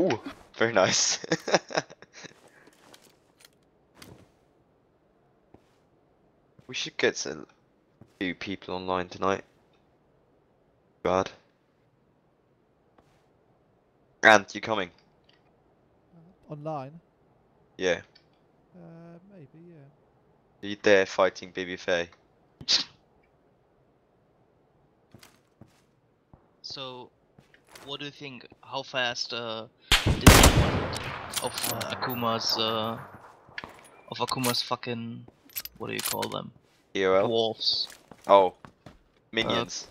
Ooh, very nice. we should get some few people online tonight. God. Ant, you coming? Uh, online? Yeah. Uh, maybe, yeah. Are you there fighting Baby Faye? So, what do you think? How fast uh, deployment of uh, Akuma's uh, of Akuma's fucking what do you call them? EOL? Dwarfs. Oh. Minions.